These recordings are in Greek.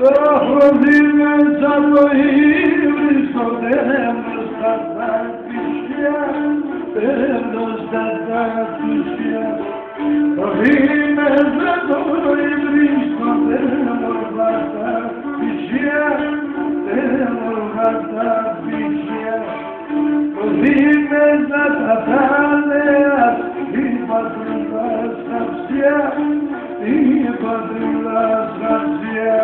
Ruhu bilmez Allah'ım Sonra Mustafa düşer Mustafa düşer Bilmez Allah'ım Sonra Mustafa düşer Mustafa düşer Bilmez Allah'ım Sonra Mustafa düşer Bilmez Allah'ım Sonra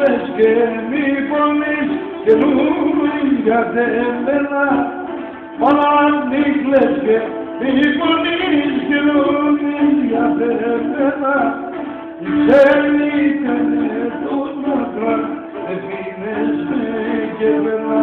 λες και μη πονείς καινούρια τέμελα Όλα νύχλες και μη πονείς καινούρια τέμελα Η ξένη ήταν τον άντρα, έφυγες με και πέρα